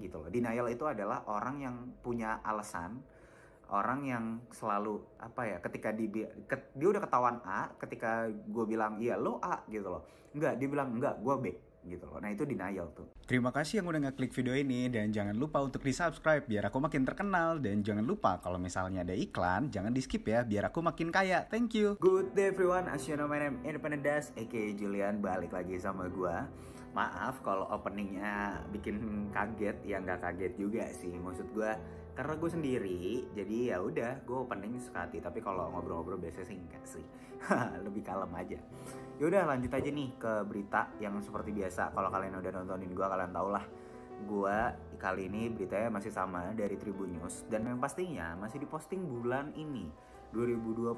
gitu loh. Denial itu adalah orang yang punya alasan orang yang selalu apa ya ketika di ke, dia udah ketahuan A ketika gue bilang iya lo A gitu loh. Enggak dia bilang enggak gue B gitu loh. Nah itu denial tuh. Terima kasih yang udah ngeklik video ini dan jangan lupa untuk di subscribe biar aku makin terkenal. Dan jangan lupa kalau misalnya ada iklan jangan di skip ya biar aku makin kaya. Thank you. Good day everyone, as you know my name Independent Das, aka Julian. Balik lagi sama gua Maaf kalau openingnya bikin kaget, ya nggak kaget juga sih. Maksud gua karena gue sendiri, jadi ya udah gue opening sekali Tapi kalau ngobrol-ngobrol biasanya sih enggak sih. Lebih kalem aja. Yaudah lanjut aja nih ke berita yang seperti biasa. Kalau kalian udah nontonin gua kalian tau lah. Gue kali ini beritanya masih sama dari Tribun News. Dan yang pastinya masih diposting bulan ini 2020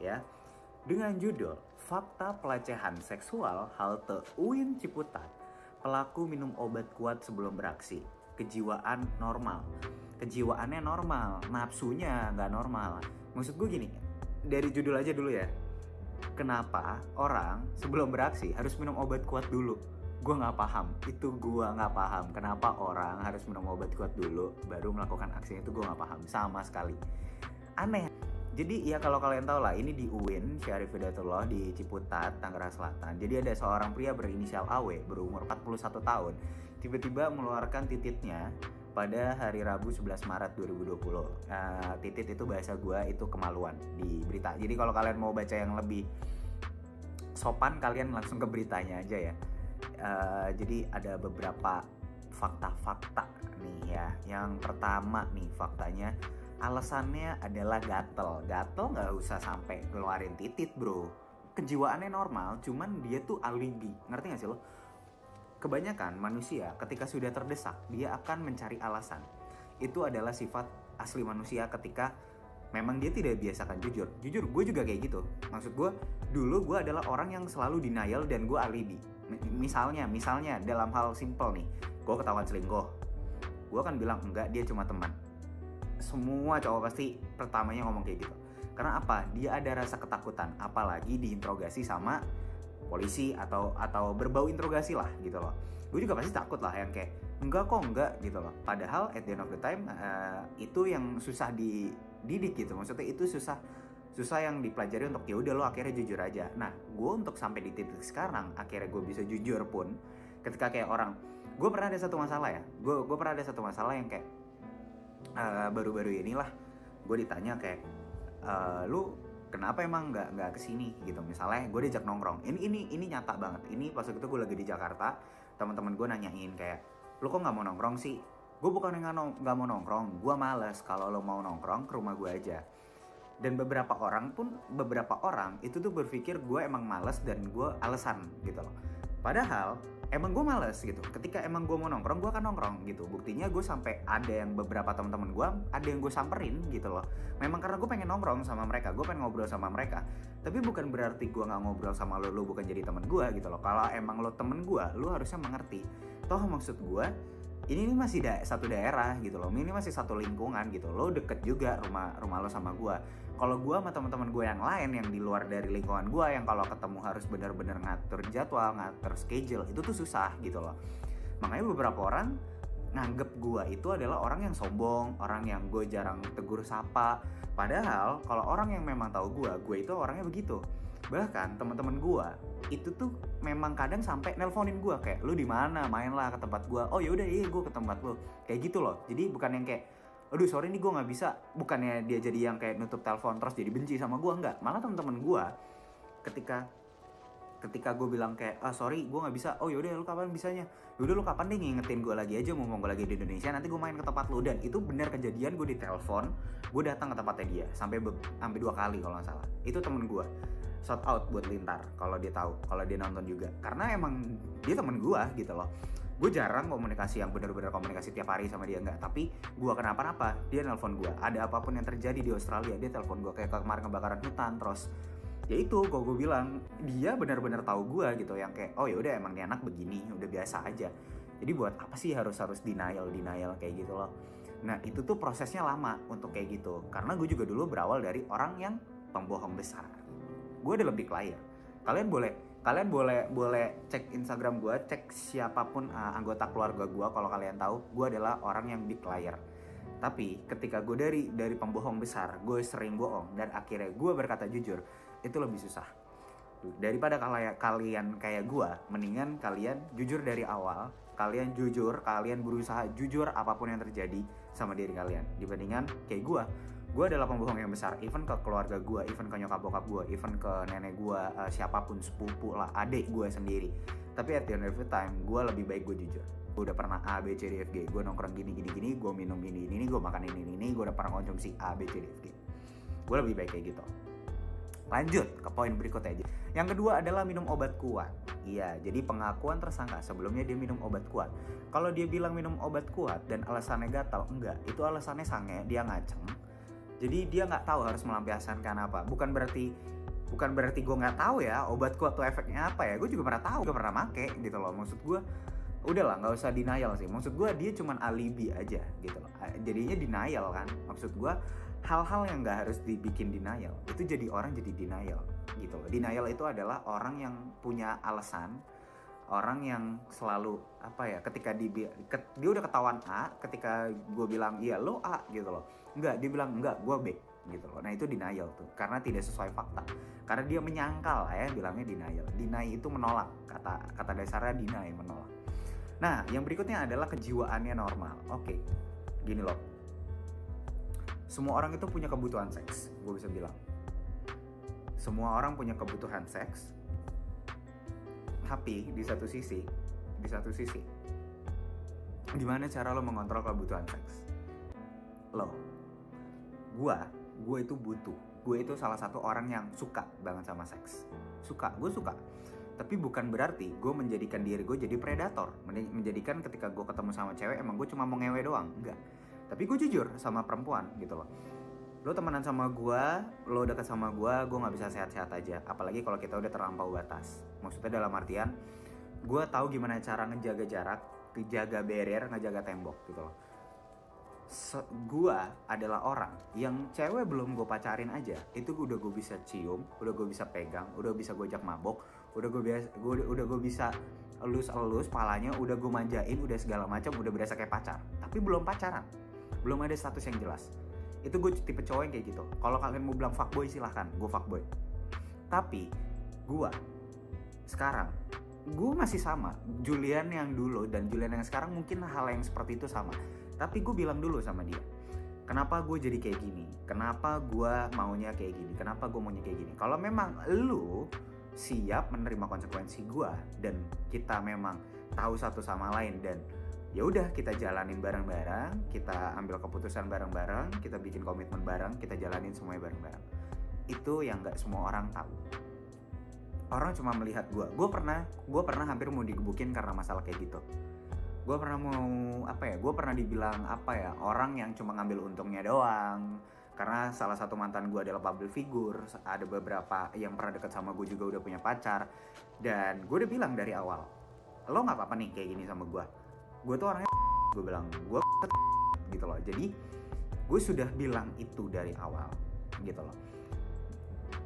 ya dengan judul Fakta Pelecehan Seksual Halte UIN Ciputat Pelaku minum obat kuat sebelum beraksi. Kejiwaan normal. Kejiwaannya normal Nafsunya nggak normal. Maksud gue gini Dari judul aja dulu ya. Kenapa orang sebelum beraksi harus minum obat kuat dulu? Gue nggak paham. Itu gue nggak paham. Kenapa orang harus minum obat kuat dulu baru melakukan aksinya itu gue nggak paham. Sama sekali. Aneh jadi ya kalau kalian tahu lah ini di UIN Syarif Hidayatullah di Ciputat Tangerang Selatan. Jadi ada seorang pria berinisial AW berumur 41 tahun. Tiba-tiba mengeluarkan tititnya pada hari Rabu 11 Maret 2020 nah, titit itu bahasa gue itu kemaluan di berita. Jadi kalau kalian mau baca yang lebih sopan kalian langsung ke beritanya aja ya. Uh, jadi ada beberapa fakta-fakta nih ya. Yang pertama nih faktanya alasannya adalah gatel. Gatel nggak usah sampai keluarin titit bro. Kejiwaannya normal, cuman dia tuh alibi. Ngerti gak sih lo? Kebanyakan manusia ketika sudah terdesak dia akan mencari alasan. Itu adalah sifat asli manusia ketika memang dia tidak biasakan jujur. Jujur, gue juga kayak gitu. Maksud gue, dulu gue adalah orang yang selalu denial dan gue alibi misalnya misalnya dalam hal simple nih gue ketahuan selingkuh gue kan bilang enggak dia cuma teman semua cowok pasti pertamanya ngomong kayak gitu. Karena apa? Dia ada rasa ketakutan apalagi diinterogasi sama polisi atau atau berbau interogasi lah gitu loh. Gue juga pasti takut lah yang kayak enggak kok enggak gitu loh. Padahal at the end of the time uh, itu yang susah dididik gitu. Maksudnya itu susah susah yang dipelajari untuk ya udah lo akhirnya jujur aja. Nah gue untuk sampai di titik sekarang akhirnya gue bisa jujur pun ketika kayak orang gue pernah ada satu masalah ya. Gue gue pernah ada satu masalah yang kayak uh, baru-baru inilah gue ditanya kayak uh, lu kenapa emang nggak nggak ke sini? Gitu. Misalnya gue diajak nongkrong. Ini ini ini nyata banget. Ini pas itu gue lagi di Jakarta teman-teman gue nanyain kayak lu kok nggak mau nongkrong sih? Gue bukan nggak mau nongkrong. Gue males kalau lo mau nongkrong ke rumah gue aja. Dan beberapa orang pun beberapa orang itu tuh berpikir gue emang males dan gue alasan gitu loh padahal emang gue males gitu. Ketika emang gue mau nongkrong gue akan nongkrong gitu. Buktinya gue sampai ada yang beberapa teman-teman gue ada yang gue samperin gitu loh. Memang karena gue pengen nongkrong sama mereka gue pengen ngobrol sama mereka. Tapi bukan berarti gue nggak ngobrol sama lo lo bukan jadi teman gue gitu loh. Kalau emang lo temen gue lo harusnya mengerti. Toh maksud gue ini, masih da satu daerah gitu loh ini masih satu lingkungan gitu. Lo deket juga rumah rumah lo sama gue kalau gue sama teman-teman gue yang lain yang di luar dari lingkungan gue yang kalau ketemu harus benar-benar ngatur jadwal ngatur schedule itu tuh susah gitu loh. Makanya beberapa orang nganggep gue itu adalah orang yang sombong orang yang gue jarang tegur sapa. Padahal kalau orang yang memang tahu gue gue itu orangnya begitu. Bahkan teman-teman gue itu tuh memang kadang sampai nelponin gue kayak lu di mana? Mainlah ke tempat gue oh yaudah iya gue ke tempat lu. Kayak gitu loh. Jadi bukan yang kayak aduh sorry nih gue nggak bisa. Bukannya dia jadi yang kayak nutup telepon terus jadi benci sama gue nggak malah teman-teman gue ketika ketika gue bilang kayak ah sorry gue nggak bisa. Oh yaudah lu kapan bisanya? Yaudah lu kapan deh ngingetin gue lagi aja mau gue lagi di Indonesia nanti gue main ke tempat lu. Dan itu benar kejadian gue ditelepon gue datang ke tempatnya dia sampai sampai dua kali kalau nggak salah. Itu temen gue shout out buat Lintar kalau dia tahu kalau dia nonton juga. Karena emang dia temen gue gitu loh. Gue jarang komunikasi yang benar-benar komunikasi tiap hari sama dia nggak. Tapi gue kenapa-napa dia nelpon gue ada apa pun yang terjadi di Australia dia telepon gue kayak kemarin kebakaran hutan terus ya itu kok gue bilang dia benar-benar tahu gue gitu yang kayak oh ya udah emang dia anak begini udah biasa aja. Jadi buat apa sih harus harus denial denial kayak gitu loh. Nah itu tuh prosesnya lama untuk kayak gitu. Karena gue juga dulu berawal dari orang yang pembohong besar. Gue udah lebih clear kalian boleh kalian boleh boleh cek Instagram gue cek siapa pun uh, anggota keluarga gue kalau kalian tahu gue adalah orang yang big liar. Tapi ketika gue dari dari pembohong besar gue sering bohong dan akhirnya gue berkata jujur itu lebih susah. Daripada kalian kayak gue mendingan kalian jujur dari awal kalian jujur kalian berusaha jujur apa pun yang terjadi sama diri kalian. Dibandingkan kayak gue gue adalah pembohong yang besar. Even ke keluarga gue even ke nyokap bokap gue even ke nenek gue uh, siapa pun sepupu lah adik gue sendiri. Tapi at the end of the time gue lebih baik gue jujur. Gue udah pernah A B C D F G. Gue nongkrong gini gini gini gue minum ini ini gue makan ini ini gue udah pernah konsumsi A B C D F G. Gue lebih baik kayak gitu lanjut ke poin berikutnya yang kedua adalah minum obat kuat. Iya jadi pengakuan tersangka. Sebelumnya dia minum obat kuat. Kalau dia bilang minum obat kuat dan alasannya gatal enggak. Itu alasannya sange dia ngaceng. Jadi dia nggak tahu harus melampiaskan apa. Bukan berarti bukan berarti gue nggak tahu ya obat kuat tuh efeknya apa ya. Gue juga pernah tahu gue pernah make gitu loh. Maksud gue udah lah nggak usah denial sih. Maksud gue dia cuman alibi aja gitu loh. Jadinya denial kan. Maksud gue hal-hal yang nggak harus dibikin denial itu jadi orang jadi denial gitu loh. Denial itu adalah orang yang punya alasan orang yang selalu apa ya ketika di, ke, dia udah ketahuan A ketika gue bilang iya lo A gitu loh. Enggak dia bilang enggak gue B gitu loh. Nah itu denial tuh karena tidak sesuai fakta. Karena dia menyangkal ya bilangnya denial. Deny itu menolak kata kata dasarnya deny menolak. Nah yang berikutnya adalah kejiwaannya normal. Oke gini loh semua orang itu punya kebutuhan seks gue bisa bilang. Semua orang punya kebutuhan seks tapi di satu sisi di satu sisi gimana cara lo mengontrol kebutuhan seks? Lo gua gue itu butuh. Gue itu salah satu orang yang suka banget sama seks. Suka gue suka. Tapi bukan berarti gue menjadikan diri gue jadi predator. Menjadikan ketika gue ketemu sama cewek emang gue cuma mau ngewe doang. Enggak tapi gue jujur sama perempuan gitu loh. Lo temenan sama gue lo deket sama gue gue nggak bisa sehat-sehat aja. Apalagi kalau kita udah terlampau batas. Maksudnya dalam artian gue tahu gimana cara ngejaga jarak ngejaga barrier ngejaga tembok gitu loh. Gue adalah orang yang cewek belum gue pacarin aja itu udah gue bisa cium udah gue bisa pegang udah bisa gue mabok udah gue biasa udah gue bisa elus elus palanya udah gue manjain udah segala macam udah berasa kayak pacar. Tapi belum pacaran belum ada status yang jelas. Itu gue tipe cowok yang kayak gitu. Kalau kalian mau bilang fuckboy silahkan. Gue fuckboy. Tapi gue sekarang gue masih sama. Julian yang dulu dan Julian yang sekarang mungkin hal yang seperti itu sama. Tapi gue bilang dulu sama dia kenapa gue jadi kayak gini? Kenapa gue maunya kayak gini? Kenapa gue maunya kayak gini? Kalau memang lu siap menerima konsekuensi gue dan kita memang tahu satu sama lain dan ya udah kita jalanin bareng-bareng kita ambil keputusan bareng-bareng kita bikin komitmen bareng kita jalanin semuanya bareng-bareng. Itu yang nggak semua orang tahu. Orang cuma melihat gue gue pernah gue pernah hampir mau digebukin karena masalah kayak gitu. Gue pernah mau apa ya gue pernah dibilang apa ya orang yang cuma ngambil untungnya doang. Karena salah satu mantan gue adalah public figure ada beberapa yang pernah deket sama gue juga udah punya pacar. Dan gue udah bilang dari awal lo nggak apa-apa nih kayak gini sama gue gue tuh orangnya gue bilang gue gitu loh. Jadi gue sudah bilang itu dari awal gitu loh.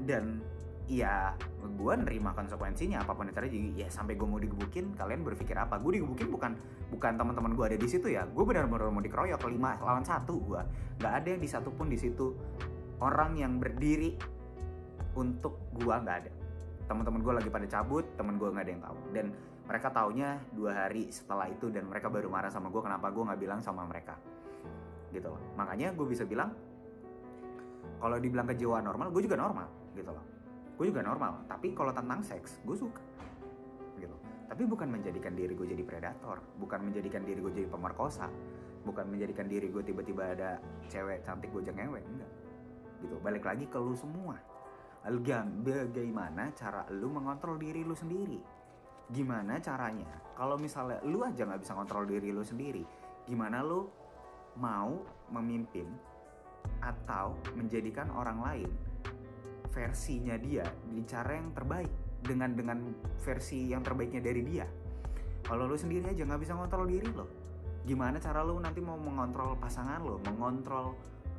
Dan ya gue nerima konsekuensinya apa pun yang terjadi. Ya sampai gue mau digebukin kalian berpikir apa? Gue digebukin bukan bukan teman-teman gue ada di situ ya. Gue benar-benar mau dikeroyok. Lima lawan satu gue nggak ada yang di satu pun di situ orang yang berdiri untuk gue nggak ada. Teman-teman gue lagi pada cabut teman gue nggak ada yang tahu. Dan mereka taunya dua hari setelah itu dan mereka baru marah sama gue kenapa gue nggak bilang sama mereka? Gitu loh. Makanya gue bisa bilang kalau dibilang kejiwaan normal gue juga normal gitu loh. Gue juga normal tapi kalau tentang seks gue suka gitu. Tapi bukan menjadikan diri gue jadi predator bukan menjadikan diri gue jadi pemerkosa bukan menjadikan diri gue tiba-tiba ada cewek cantik gue ngewe enggak. Gitu balik lagi ke lu semua. Bagaimana cara lu mengontrol diri lu sendiri gimana caranya? Kalau misalnya lu aja nggak bisa kontrol diri lu sendiri gimana lu mau memimpin atau menjadikan orang lain versinya dia di cara yang terbaik dengan dengan versi yang terbaiknya dari dia? Kalau lo sendiri aja nggak bisa ngontrol diri lo. Gimana cara lo nanti mau mengontrol pasangan lo mengontrol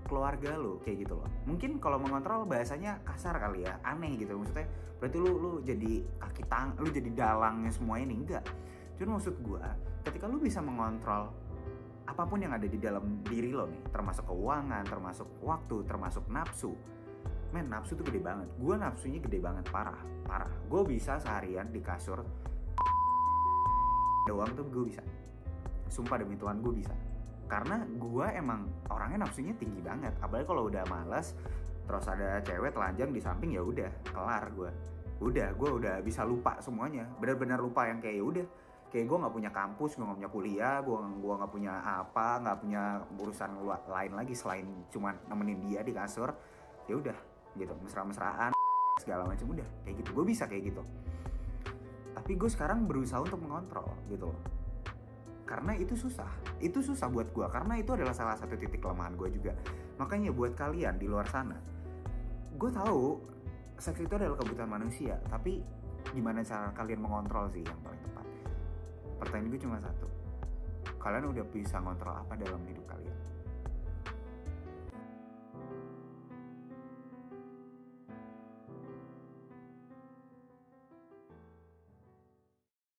keluarga lo kayak gitu loh. Mungkin kalau mengontrol bahasanya kasar kali ya aneh gitu. Maksudnya berarti lu lu jadi kaki tang lu jadi dalangnya semua ini? Enggak. Cuma maksud gue ketika lu bisa mengontrol apa pun yang ada di dalam diri lo nih termasuk keuangan termasuk waktu termasuk nafsu men nafsu tuh gede banget. Gue nafsunya gede banget parah parah. Gue bisa seharian di kasur doang tuh gue bisa. Sumpah demi Tuhan gue bisa karena gue emang orangnya nafsunya tinggi banget. Apalagi kalau udah males terus ada cewek telanjang di samping ya udah kelar gue udah gue udah bisa lupa semuanya. Benar-benar lupa yang kayak ya udah kayak gue nggak punya kampus gue nggak punya kuliah gue gua nggak punya apa nggak punya urusan lain lagi selain cuma nemenin dia di kasur ya udah gitu. Mesra-mesraan segala macam udah kayak gitu. Gue bisa kayak gitu. Tapi gue sekarang berusaha untuk mengontrol gitu loh karena itu susah. Itu susah buat gue karena itu adalah salah satu titik kelemahan gue juga. Makanya buat kalian di luar sana gue tahu seks itu adalah kebutuhan manusia. Tapi gimana cara kalian mengontrol sih yang paling tepat? Pertanyaan gue cuma satu. Kalian udah bisa ngontrol apa dalam hidup kalian